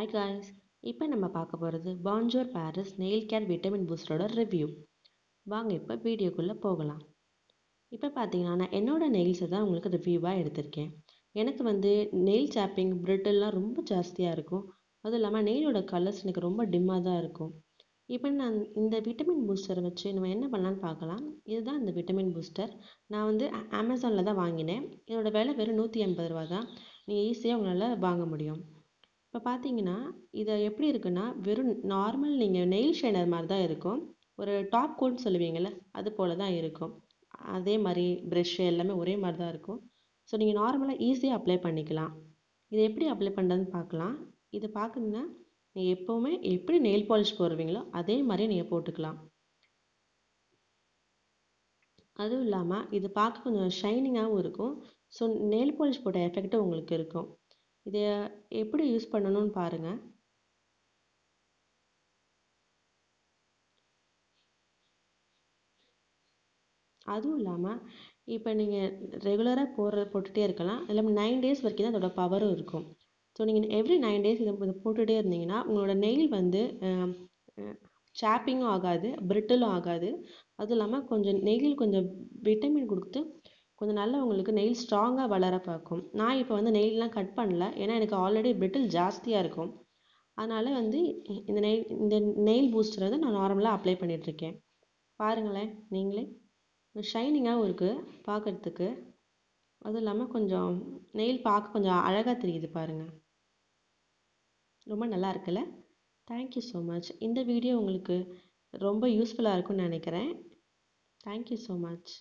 Hi guys இப்போ நம்ம பார்க்க போகிறது Bonjour Paris nail care vitamin பூஸ்டரோட review வாங்க இப்போ வீடியோக்குள்ளே போகலாம். இப்போ பார்த்தீங்கன்னா நான் என்னோடய நெயில்ஸை தான் உங்களுக்கு ரிவ்யூவாக எடுத்திருக்கேன். எனக்கு வந்து நெயில் சாப்பிங் பிரிட்டெல்லாம் ரொம்ப ஜாஸ்தியாக இருக்கும். அதுவும் இல்லாமல் நெயிலோட கலர்ஸ் எனக்கு ரொம்ப டிம்மாக தான் இருக்கும். இப்போ நான் இந்த விட்டமின் பூஸ்டரை வச்சு நம்ம என்ன பண்ணலான்னு பார்க்கலாம். இதுதான் இந்த விட்டமின் பூஸ்டர் நான் வந்து அமேசானில் தான் வாங்கினேன். இதோட விலை வெறும் நூற்றி எண்பது ரூபா தான். நீங்கள் ஈஸியாக உங்களால் வாங்க முடியும். இப்போ பார்த்தீங்கன்னா இதை எப்படி இருக்குன்னா வெறும் நார்மல் நீங்கள் நெயில் ஷைனர் மாதிரி தான் இருக்கும். ஒரு டாப் கோட்னு சொல்லுவீங்கள்ல அது போல தான் இருக்கும். அதே மாதிரி ப்ரெஷ்ஷு எல்லாமே ஒரே மாதிரி தான் இருக்கும். ஸோ நீங்கள் நார்மலாக ஈஸியாக அப்ளை பண்ணிக்கலாம். இதை எப்படி அப்ளை பண்ணுறதுன்னு பார்க்கலாம். இது பார்க்கணுன்னா நீங்கள் எப்போவுமே எப்படி நெயில் பாலிஷ் போடுவீங்களோ அதே மாதிரி நீங்கள் போட்டுக்கலாம். அதுவும் இல்லாமல் இது பார்க்க கொஞ்சம் ஷைனிங்காகவும் இருக்கும். ஸோ நெயில் பாலிஷ் போட்ட எஃபெக்ட்டும் உங்களுக்கு இருக்கும். இதை எப்படி யூஸ் பண்ணணும்னு பாருங்கள் அதுவும் இல்லாமல் இப்போ நீங்கள் ரெகுலராக போடுற போட்டுகிட்டே இருக்கலாம். இல்லை நைன் டேஸ் வரைக்கும் தான் அதோட பவரும் இருக்கும். ஸோ நீங்கள் எவ்ரி நைன் டேஸ் இதை இதை போட்டுகிட்டே இருந்தீங்கன்னா உங்களோட நெயில் வந்து சாப்பிங்கும் ஆகாது பிரிட்டிலும் ஆகாது. அதுவும் இல்லாமல் கொஞ்சம் நெயில் கொஞ்சம் விட்டமின் கொடுத்து கொஞ்சம் நல்லா உங்களுக்கு நெயில் ஸ்ட்ராங்காக வளர பார்க்கும். நான் இப்போ வந்து நெயிலெலாம் கட் பண்ணல. ஏன்னா எனக்கு ஆல்ரெடி பிரிட்டில் ஜாஸ்தியாக இருக்கும். அதனால் வந்து இந்த நெயில் இந்த நெயில் பூஸ்டர் வந்து நான் நார்மலாக அப்ளை பண்ணிகிட்ருக்கேன் பாருங்களேன் நீங்களே. ஷைனிங்காகவும் இருக்குது பார்க்குறதுக்கு அதுவும் இல்லாமல் கொஞ்சம் நெயில் பார்க்க கொஞ்சம் அழகாக தெரியுது பாருங்கள் ரொம்ப நல்லா இருக்குல்ல? தேங்க்யூ ஸோ மச் இந்த வீடியோ உங்களுக்கு ரொம்ப யூஸ்ஃபுல்லாக இருக்கும்னு நினைக்கிறேன். Thank you so much